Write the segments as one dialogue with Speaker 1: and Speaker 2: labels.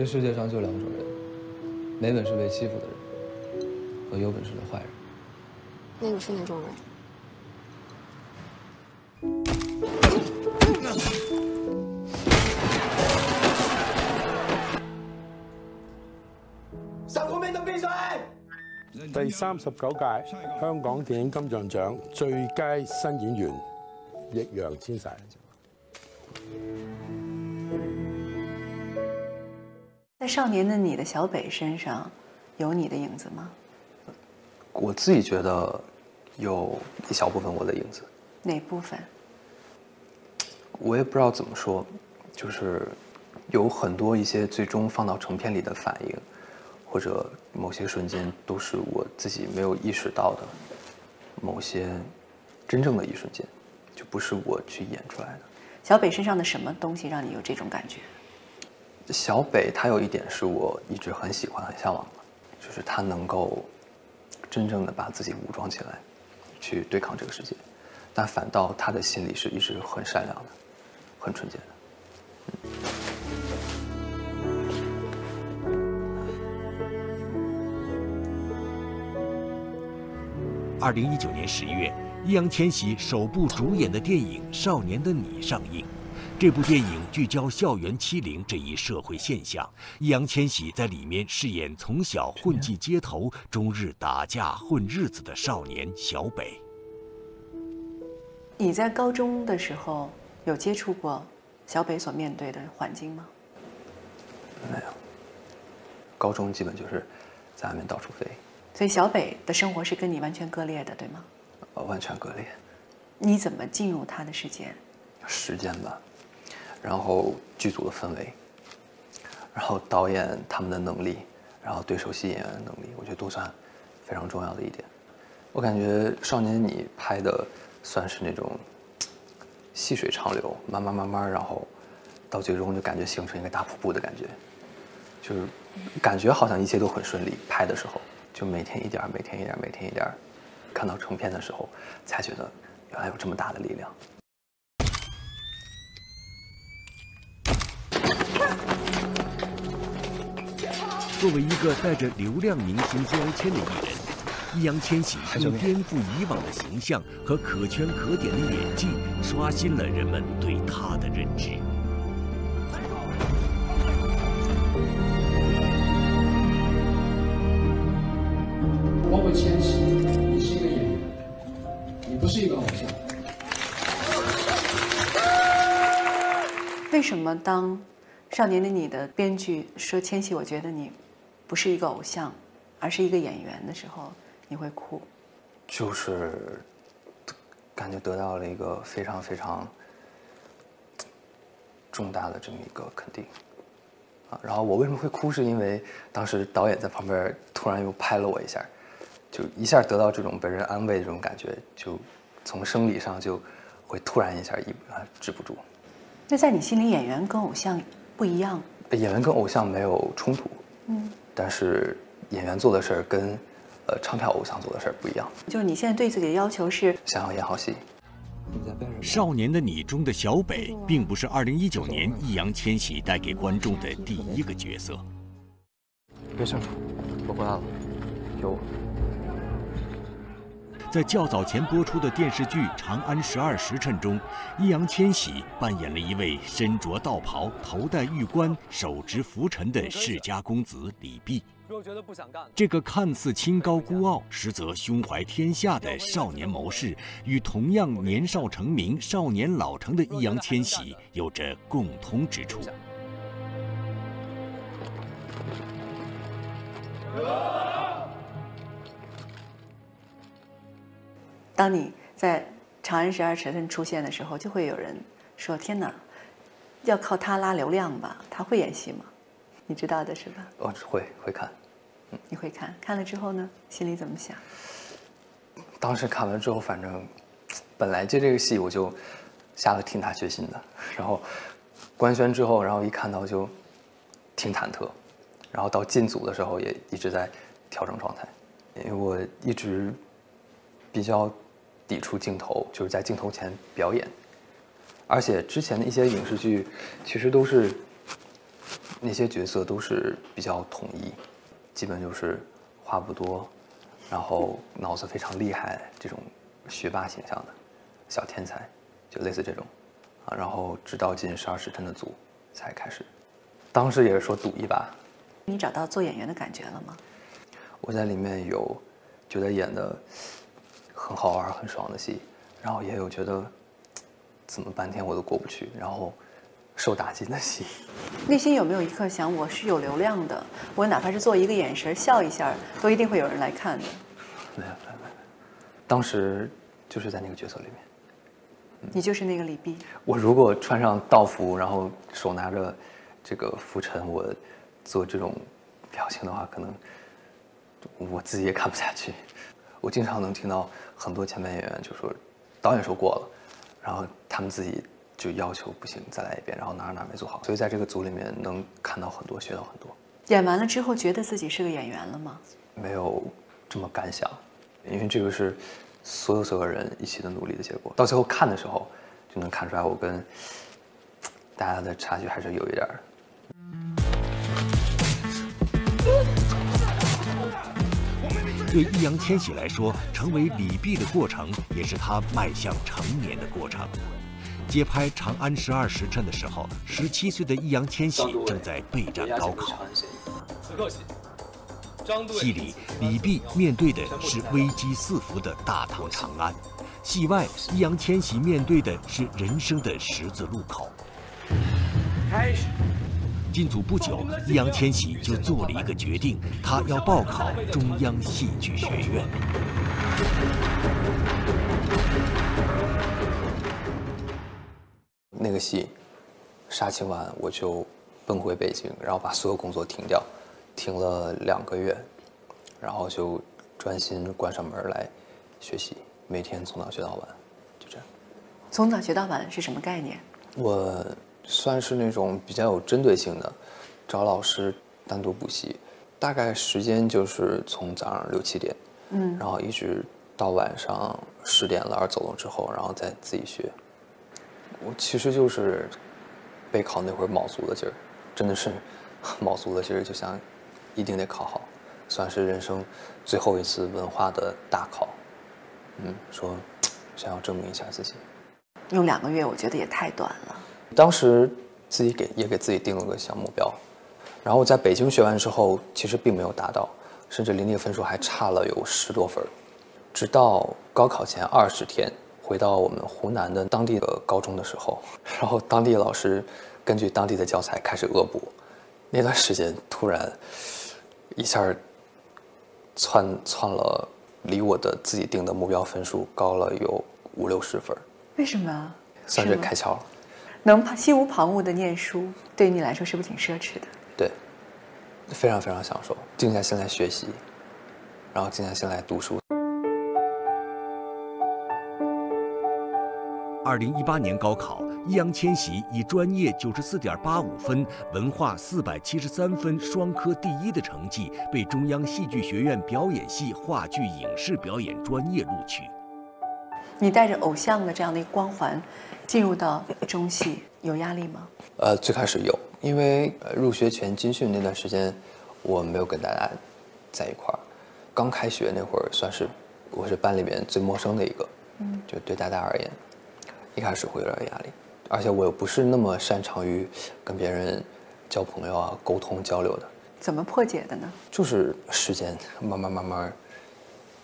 Speaker 1: 这世界上就两种人，没本事被欺负的人，和有本事的坏人。
Speaker 2: 那你是哪种人？
Speaker 3: 第三十九屆香港電影金像獎最佳新演員易烊千玺。
Speaker 4: 少年的你的小北身上，有你的影子吗？
Speaker 1: 我自己觉得有一小部分我的影子，
Speaker 4: 哪部分？
Speaker 1: 我也不知道怎么说，就是有很多一些最终放到成片里的反应，或者某些瞬间都是我自己没有意识到的某些真正的一瞬间，就不是我去演出来的。
Speaker 4: 小北身上的什么东西让你有这种感觉？
Speaker 1: 小北他有一点是我一直很喜欢、很向往的，就是他能够真正的把自己武装起来，去对抗这个世界，但反倒他的心里是一直很善良的、很纯洁的。
Speaker 5: 二零一九年十月，易烊千玺首部主演的电影《少年的你》上映。这部电影聚焦校园欺凌这一社会现象，易烊千玺在里面饰演从小混迹街头、终日打架混日子的少年小北。
Speaker 4: 你在高中的时候有接触过小北所面对的环境吗？
Speaker 1: 没有，高中基本就是在外面到处飞，
Speaker 4: 所以小北的生活是跟你完全割裂的，对吗？
Speaker 1: 呃，完全割裂。
Speaker 4: 你怎么进入他的世界？
Speaker 1: 时间吧，然后剧组的氛围，然后导演他们的能力，然后对手戏演员的能力，我觉得都算非常重要的一点。我感觉《少年你》拍的算是那种细水长流，慢慢慢慢，然后到最终就感觉形成一个大瀑布的感觉，就是感觉好像一切都很顺利。拍的时候就每天一点儿，每天一点儿，每天一点儿，看到成片的时候才觉得原来有这么大的力量。
Speaker 5: 作为一个带着流量明星标签的艺人，易烊千玺用颠覆以往的形象和可圈可点的演技，刷新了人们对他的认知。
Speaker 6: 包括千玺，你是一个演员，你不是一个偶像。
Speaker 4: 为什么当《少年的你》的编剧说千玺，我觉得你不是一个偶像，而是一个演员的时候，你会哭？
Speaker 1: 就是感觉得到了一个非常非常重大的这么一个肯定啊。然后我为什么会哭，是因为当时导演在旁边突然又拍了我一下，就一下得到这种被人安慰的这种感觉，就从生理上就会突然一下一啊止不住。
Speaker 4: 那在你心里，演员跟偶像不一样？
Speaker 1: 演员跟偶像没有冲突，
Speaker 4: 嗯，
Speaker 1: 但是演员做的事儿跟呃唱跳偶像做的事儿不一样。
Speaker 4: 就是你现在对自己的要求是
Speaker 1: 想要演好戏。
Speaker 5: 《少年的你》中的小北，并不是2019年易烊千玺带给观众的第一个角色。
Speaker 1: 别相处，我回来了，有我。
Speaker 5: 在较早前播出的电视剧《长安十二时辰》中，易烊千玺扮演了一位身着道袍、头戴玉冠、手执拂尘的世家公子李泌。这个看似清高孤傲，实则胸怀天下的少年谋士，与同样年少成名、少年老成的易烊千玺有着共通之处。
Speaker 4: 当你在《长安十二时辰》出现的时候，就会有人说：“天哪，要靠他拉流量吧？他会演戏吗？”你知道的是吧？
Speaker 1: 我会会看，
Speaker 4: 你会看，看了之后呢，心里怎么想？
Speaker 1: 当时看完之后，反正本来接这个戏我就下了挺大决心的，然后官宣之后，然后一看到就挺忐忑，然后到进组的时候也一直在调整状态，因为我一直比较抵触镜头，就是在镜头前表演，而且之前的一些影视剧其实都是那些角色都是比较统一，基本就是话不多，然后脑子非常厉害这种学霸形象的小天才，就类似这种啊。然后直到进十二时辰的组才开始，当时也是说赌一把。
Speaker 4: 你找到做演员的感觉了吗？
Speaker 1: 我在里面有觉得演的很好玩、很爽的戏，然后也有觉得怎么半天我都过不去，然后受打击的戏。
Speaker 4: 内心有没有一刻想我是有流量的？我哪怕是做一个眼神、笑一下，都一定会有人来看的。
Speaker 1: 没有，没有，没有。当时就是在那个角色里面，
Speaker 4: 你就是那个李碧。
Speaker 1: 我如果穿上道服，然后手拿着这个拂尘，我做这种表情的话，可能我自己也看不下去。我经常能听到很多前辈演员就说，导演说过了，然后他们自己就要求不行，再来一遍，然后哪儿哪儿没做好。所以在这个组里面能看到很多，学到很多。
Speaker 4: 演完了之后，觉得自己是个演员了吗？
Speaker 1: 没有这么敢想，因为这个是所有所有人一起的努力的结果。到最后看的时候，就能看出来我跟大家的差距还是有一点儿。
Speaker 5: 对易烊千玺来说，成为李碧的过程，也是他迈向成年的过程。接拍《长安十二时辰》的时候，十七岁的易烊千玺正在备战高考。戏里，李碧面对的是危机四伏的大唐长安；戏外，易烊千玺面对的是人生的十字路口。
Speaker 7: 开始。
Speaker 5: 进组不久，易烊千玺就做了一个决定，他要报考中央戏剧学院。
Speaker 1: 那个戏杀青完，我就奔回北京，然后把所有工作停掉，停了两个月，然后就专心关上门来学习，每天从早学到晚，就这样。
Speaker 4: 从早学到晚是什么概念？
Speaker 1: 我。算是那种比较有针对性的，找老师单独补习，大概时间就是从早上六七点，嗯，然后一直到晚上十点了，走了之后，然后再自己学。我其实就是备考那会儿卯足了劲儿，真的是 卯足了劲儿，就想一定得考好，算是人生最后一次文化的大考，嗯，说想要证明一下自己。
Speaker 4: 用两个月，我觉得也太短了。
Speaker 1: 当时自己给也给自己定了个小目标，然后我在北京学完之后，其实并没有达到，甚至离那个分数还差了有十多分。直到高考前二十天，回到我们湖南的当地的高中的时候，然后当地老师根据当地的教材开始恶补，那段时间突然一下窜窜了，离我的自己定的目标分数高了有五六十分。
Speaker 4: 为什么？
Speaker 1: 算是开窍了。
Speaker 4: 能心无旁骛的念书，对于你来说是不是挺奢侈的？
Speaker 1: 对，非常非常享受，静下心来学习，然后静下心来读书。
Speaker 5: 二零一八年高考，易烊千玺以专业九十四点八五分、文化四百七十三分双科第一的成绩，被中央戏剧学院表演系话剧影视表演专业录取。
Speaker 4: 你带着偶像的这样的一个光环。进入到中戏有压力吗？
Speaker 1: 呃，最开始有，因为入学前军训那段时间，我没有跟大家在一块儿。刚开学那会儿，算是我是班里面最陌生的一个，嗯，就对大家而言，一开始会有点压力，而且我又不是那么擅长于跟别人交朋友啊、沟通交流的。
Speaker 4: 怎么破解的呢？
Speaker 1: 就是时间慢慢慢慢，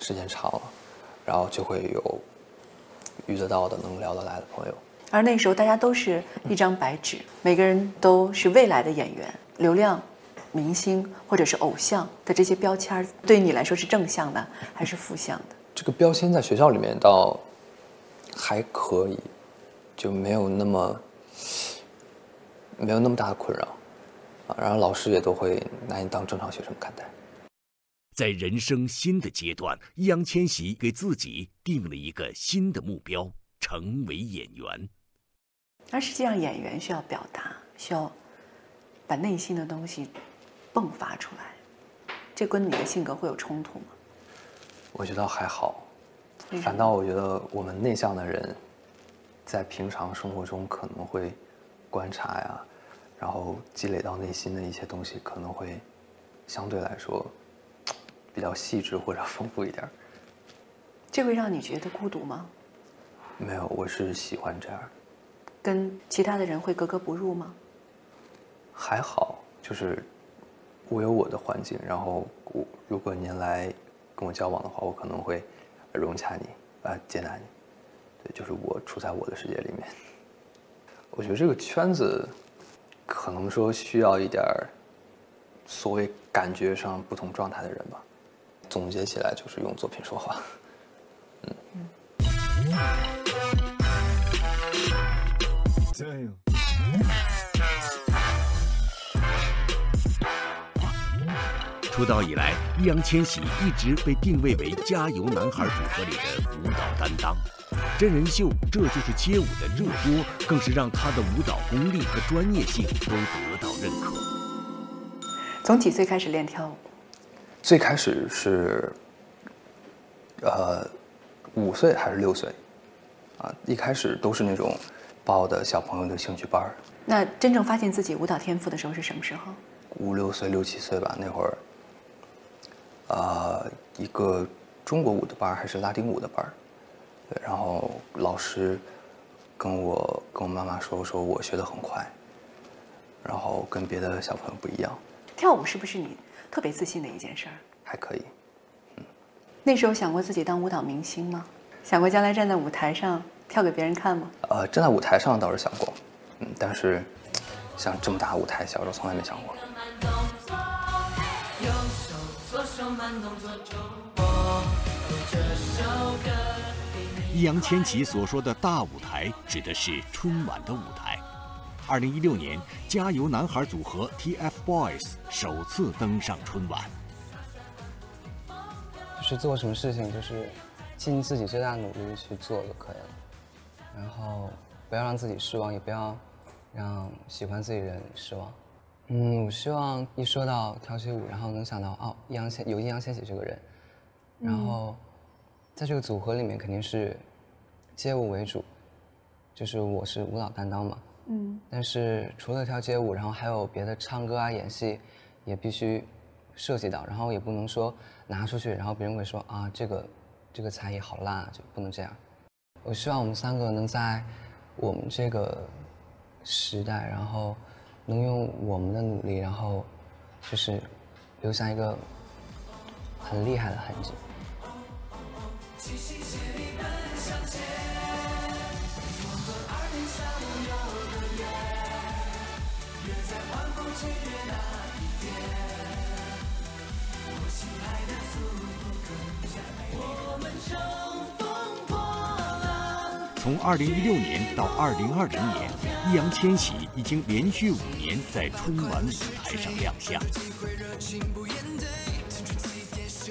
Speaker 1: 时间长了，然后就会有遇得到的、能聊得来的朋友。
Speaker 4: 而那时候，大家都是一张白纸，每个人都是未来的演员、流量明星或者是偶像的这些标签，对于你来说是正向的还是负向的？
Speaker 1: 这个标签在学校里面倒还可以，就没有那么没有那么大的困扰啊。然后老师也都会拿你当正常学生看待。
Speaker 5: 在人生新的阶段，易烊千玺给自己定了一个新的目标：成为演员。
Speaker 4: 而实际上，演员需要表达，需要把内心的东西迸发出来。这跟你的性格会有冲突吗？
Speaker 1: 我觉得还好，反倒我觉得我们内向的人，在平常生活中可能会观察呀，然后积累到内心的一些东西可能会相对来说比较细致或者丰富一点。
Speaker 4: 这会让你觉得孤独吗？
Speaker 1: 没有，我是喜欢这样，
Speaker 4: 跟其他的人会格格不入吗？
Speaker 1: 还好，就是我有我的环境，然后我如果您来跟我交往的话，我可能会融洽你，啊、接纳你，对，就是我处在我的世界里面。我觉得这个圈子可能说需要一点儿所谓感觉上不同状态的人吧。总结起来就是用作品说话。
Speaker 5: 嗯出道以来，易烊千玺一直被定位为加油男孩组合里的舞蹈担当。真人秀《这就是街舞》的热播，更是让他的舞蹈功力和专业性都得到认可。
Speaker 4: 从几岁开始练跳舞？
Speaker 1: 最开始是，呃，五岁还是六岁，啊，一开始都是那种报的小朋友的兴趣班儿，
Speaker 4: 那真正发现自己舞蹈天赋的时候是什么时候？
Speaker 1: 五六岁、六七岁吧，那会儿，呃，一个中国舞的班儿还是拉丁舞的班儿，对，然后老师跟我跟我妈妈说，说我学得很快，然后跟别的小朋友不一样，
Speaker 4: 跳舞是不是你特别自信的一件事儿？
Speaker 1: 还可以。
Speaker 4: 那时候想过自己当舞蹈明星吗？想过将来站在舞台上跳给别人看吗？
Speaker 1: 呃，站在舞台上倒是想过，嗯，但是像这么大舞台，小时候从来没想过。
Speaker 5: 易烊千玺所说的大舞台，指的是春晚的舞台。二零一六年，加油男孩组合 TFBOYS 首次登上春晚。
Speaker 8: 就是做什么事情，就是尽自己最大努力去做就可以了，然后不要让自己失望，也不要让喜欢自己的人失望。嗯，我希望一说到跳街舞，然后能想到哦，易烊千有易烊千玺这个人，然后在这个组合里面肯定是街舞为主，就是我是舞蹈担当嘛。
Speaker 4: 嗯，
Speaker 8: 但是除了跳街舞，然后还有别的唱歌啊、演戏，也必须涉及到，然后也不能说拿出去，然后别人会说啊，这个这个才艺好烂啊，就不能这样。我希望我们三个能在我们这个时代，然后能用我们的努力，然后就是留下一个很厉害的痕迹。
Speaker 5: 从二零一六年到二零二零年，易烊千玺已经连续五年在春晚舞台上亮相。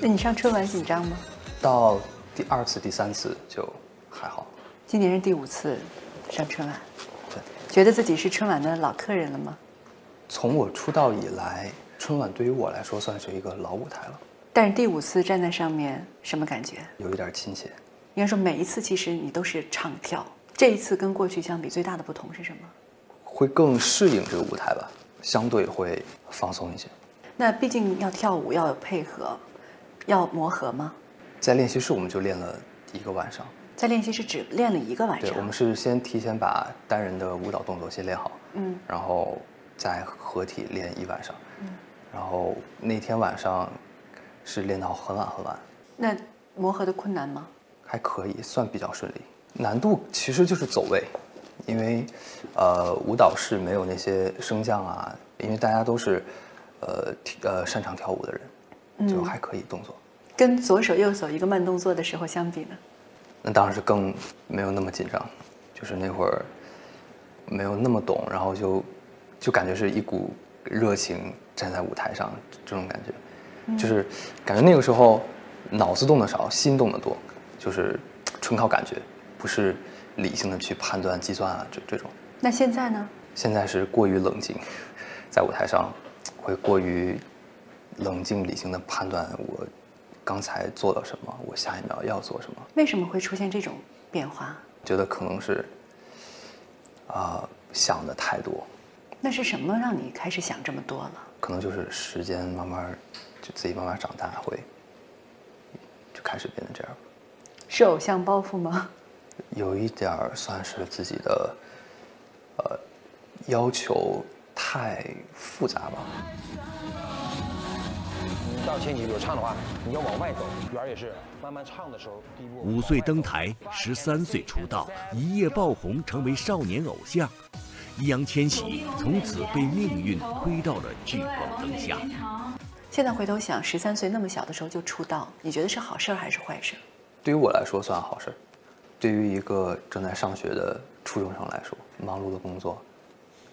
Speaker 4: 那你上春晚紧张吗？
Speaker 1: 到第二次、第三次就还好。
Speaker 4: 今年是第五次上春晚，
Speaker 1: 对，
Speaker 4: 觉得自己是春晚的老客人了吗？
Speaker 1: 从我出道以来，春晚对于我来说算是一个老舞台了，
Speaker 4: 但是第五次站在上面，什么感觉？
Speaker 1: 有一点亲切。
Speaker 4: 应该说每一次其实你都是唱跳，这一次跟过去相比最大的不同是什么？
Speaker 1: 会更适应这个舞台吧，相对会放松一些。
Speaker 4: 那毕竟要跳舞要有配合，要磨合吗？
Speaker 1: 在练习室我们就练了一个晚上，
Speaker 4: 在练习室只练了一个晚上
Speaker 1: 对，
Speaker 4: 上。
Speaker 1: 我们是先提前把单人的舞蹈动作先练好，
Speaker 4: 嗯，
Speaker 1: 然后再合体练一晚上，嗯，然后那天晚上是练到很晚很晚，
Speaker 4: 那磨合的困难吗？
Speaker 1: 还可以，算比较顺利。难度其实就是走位，因为呃舞蹈室没有那些升降啊，因为大家都是呃呃擅长跳舞的人，就还可以动作。
Speaker 4: 跟左手右手一个慢动作的时候相比呢？
Speaker 1: 那当然是更没有那么紧张，就是那会儿没有那么懂，然后就就感觉是一股热情站在舞台上这种感觉，就是感觉那个时候脑子动的少，心动的多，就是纯靠感觉，不是理性的去判断计算啊这这种。
Speaker 4: 那现在呢？
Speaker 1: 现在是过于冷静，在舞台上会过于冷静理性的判断我刚才做了什么，我下一秒要做什么。
Speaker 4: 为什么会出现这种变化？
Speaker 1: 觉得可能是啊、想的太多，
Speaker 4: 那是什么让你开始想这么多了？
Speaker 1: 可能就是时间慢慢就自己慢慢长大，会就开始变得这样。
Speaker 4: 是偶像包袱吗？
Speaker 1: 有一点儿算是自己的，呃，要求太复杂吧。
Speaker 9: 你到千禧，比如唱的话，你要往外走，圆儿也是慢慢唱的时候，第一步。
Speaker 5: 五岁登台，十三岁出道，一夜爆红，成为少年偶像。易烊千玺从此被命运推到了聚光灯下。
Speaker 4: 现在回头想，十三岁那么小的时候就出道，你觉得是好事儿还是坏事？
Speaker 1: 对于我来说算好事，对于一个正在上学的初中生来说，忙碌的工作，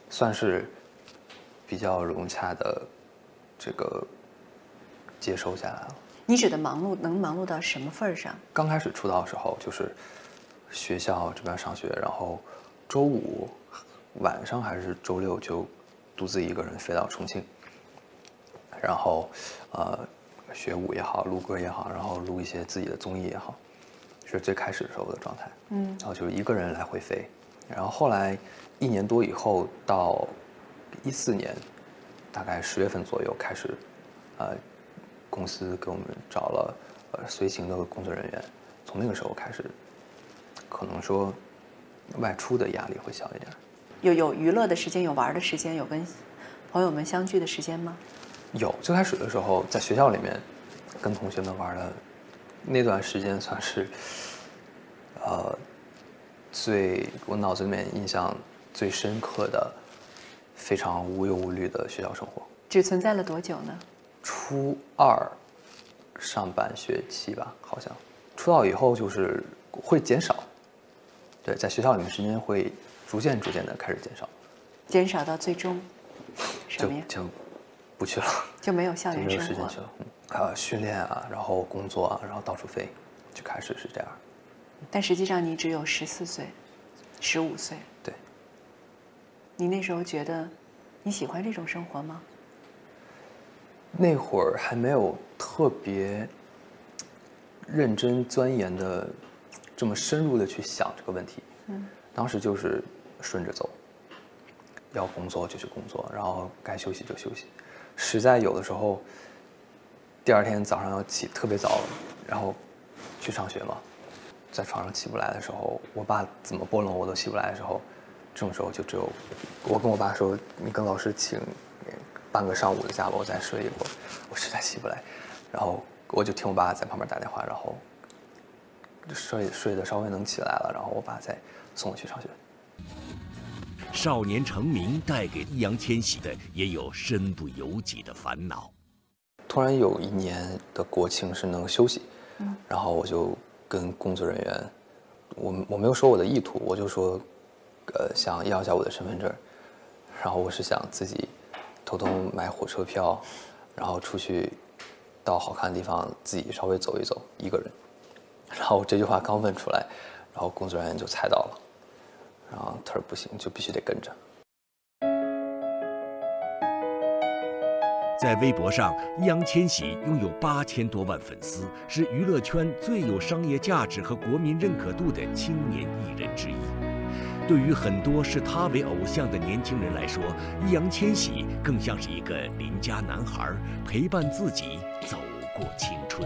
Speaker 1: 算是比较融洽的这个接收下来了。
Speaker 4: 你指的忙碌能忙碌到什么份儿上？
Speaker 1: 刚开始出道的时候，就是学校这边上学，然后周五晚上还是周六就独自一个人飞到重庆，然后呃学舞也好，录歌也好，然后录一些自己的综艺也好，是最开始的时候的状态。
Speaker 4: 嗯
Speaker 1: 然后就一个人来回飞，然后后来一年多以后到一四年，大概十月份左右开始，呃，公司给我们找了呃随行的工作人员，从那个时候开始，可能说外出的压力会小一点。
Speaker 4: 有有娱乐的时间，有玩的时间，有跟朋友们相聚的时间吗？
Speaker 1: 有最开始的时候在学校里面跟同学们玩的那段时间，算是呃最我脑子里面印象最深刻的，非常无忧无虑的学校生活。
Speaker 4: 只存在了多久呢？
Speaker 1: 初二上半学期吧，好像出道以后就是会减少，对，在学校里面时间会逐渐逐渐的开始减少，
Speaker 4: 减少到最终什
Speaker 1: 就
Speaker 4: 么呀？
Speaker 1: 就不去了，
Speaker 4: 就没有校园生活
Speaker 1: 时间去了。嗯，呃，训练啊，然后工作啊，然后到处飞，就开始是这样。
Speaker 4: 但实际上你只有十四岁，十五岁。
Speaker 1: 对，
Speaker 4: 你那时候觉得你喜欢这种生活吗？
Speaker 1: 那会儿还没有特别认真钻研的这么深入的去想这个问题。
Speaker 4: 嗯，
Speaker 1: 当时就是顺着走，要工作就去工作，然后该休息就休息。实在有的时候，第二天早上要起特别早，然后去上学嘛，在床上起不来的时候，我爸怎么拨弄我都起不来的时候，这种时候就只有我跟我爸说：“你跟老师请半个上午的假吧，我再睡一会儿，我实在起不来。”然后我就听我爸在旁边打电话，然后睡睡得稍微能起来了，然后我爸再送我去上学。
Speaker 5: 少年成名带给易烊千玺的也有身不由己的烦恼。
Speaker 1: 突然有一年的国庆是能休息，
Speaker 4: 嗯
Speaker 1: 然后我就跟工作人员，我我没有说我的意图，我就说，呃，想要一下我的身份证，然后我是想自己偷偷买火车票，然后出去到好看的地方自己稍微走一走，一个人。然后这句话刚问出来，然后工作人员就猜到了，然后他说不行，就必须得跟着。
Speaker 5: 在微博上，易烊千玺拥有八千多万粉丝，是娱乐圈最有商业价值和国民认可度的青年艺人之一。对于很多视他为偶像的年轻人来说，易烊千玺更像是一个邻家男孩，陪伴自己走过青春。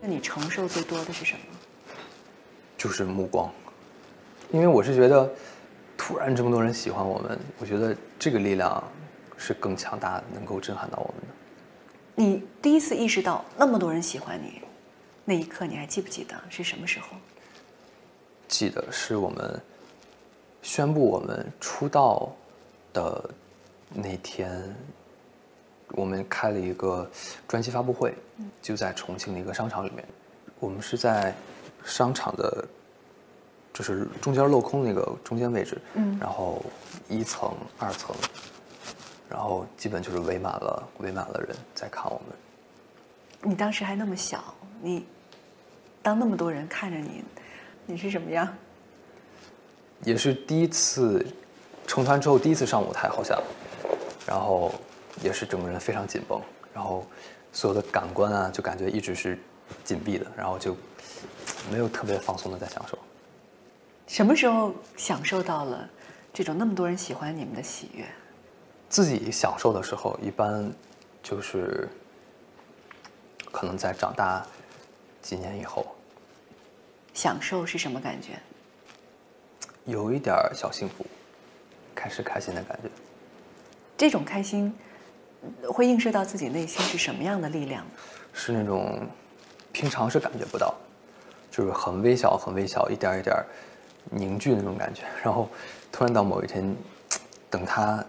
Speaker 4: 那你承受最多的是什么？
Speaker 1: 就是目光，因为我是觉得，突然这么多人喜欢我们，我觉得这个力量是更强大的，能够震撼到我们的。
Speaker 4: 你第一次意识到那么多人喜欢你，那一刻你还记不记得是什么时候？
Speaker 1: 记得是我们宣布我们出道的那天，我们开了一个专辑发布会，就在重庆的一个商场里面。我们是在商场的，就是中间镂空那个中间位置，
Speaker 4: 嗯
Speaker 1: 然后一层、二层，然后基本就是围满了围满了人在看我们。
Speaker 4: 你当时还那么小，你当那么多人看着你，你是什么样？
Speaker 1: 也是第一次成团之后第一次上舞台，好像，然后也是整个人非常紧绷，然后所有的感官啊，就感觉一直是紧闭的，然后就没有特别放松的在享受。
Speaker 4: 什么时候享受到了这种那么多人喜欢你们的喜悦？
Speaker 1: 自己享受的时候，一般就是可能在长大几年以后，
Speaker 4: 享受是什么感觉？
Speaker 1: 有一点小幸福，开始开心的感觉。
Speaker 4: 这种开心呃会映射到自己内心是什么样的力量？
Speaker 1: 是那种平常是感觉不到，就是很微小、很微小，一点一点凝聚那种感觉。然后突然到某一天，等它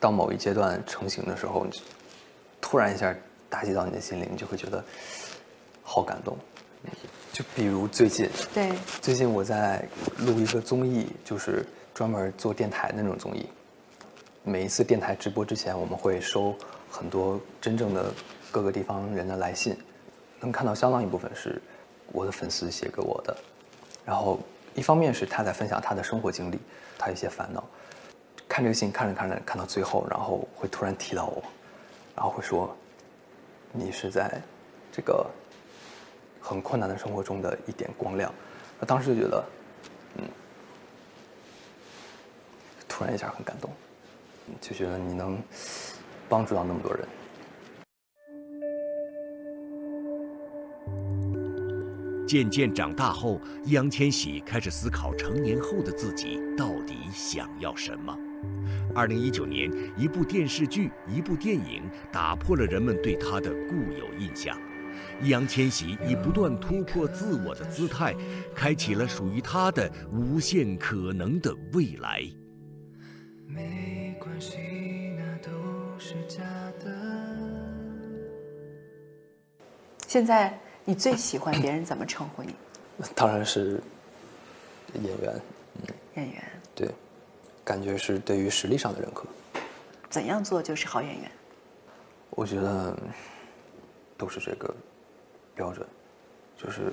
Speaker 1: 到某一阶段成型的时候，你突然一下打击到你的心灵，你就会觉得好感动。就比如最近，
Speaker 4: 对，
Speaker 1: 最近我在录一个综艺，就是专门做电台的那种综艺。每一次电台直播之前，我们会收很多真正的各个地方人的来信，能看到相当一部分是我的粉丝写给我的。然后一方面是他在分享他的生活经历，他一些烦恼。看这个信看着看着看到最后，然后会突然提到我，然后会说：“你是在这个很困难的生活中的一点光亮。”我当时就觉得，嗯，突然一下很感动，就觉得你能帮助到那么多人。
Speaker 5: 渐渐长大后，易烊千玺开始思考成年后的自己到底想要什么。二零一九年，一部电视剧、一部电影打破了人们对他的固有印象。易烊千玺以不断突破自我的姿态，开启了属于他的无限可能的未来。
Speaker 10: 没关系，那都是假的。
Speaker 4: 现在你最喜欢别人怎么称呼你？
Speaker 1: 当然是演员，
Speaker 4: 演员
Speaker 1: 对，感觉是对于实力上的认可。
Speaker 4: 怎样做就是好演员？
Speaker 1: 我觉得都是这个标准，就是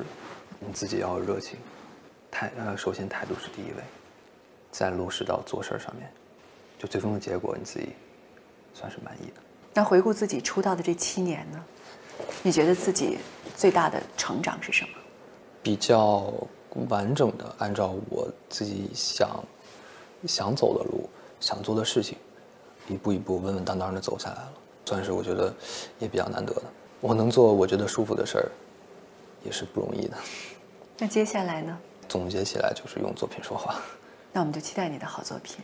Speaker 1: 你自己要有热情，态呃，首先态度是第一位，再落实到做事儿上面，就最终的结果你自己算是满意的。
Speaker 4: 那回顾自己出道的这七年呢？你觉得自己最大的成长是什么？
Speaker 1: 比较完整的按照我自己想想走的路、想做的事情，一步一步稳稳当当的走下来了，算是我觉得也比较难得的。我能做我觉得舒服的事儿，也是不容易的。
Speaker 4: 那接下来呢？
Speaker 1: 总结起来就是用作品说话。
Speaker 4: 那我们就期待你的好作品。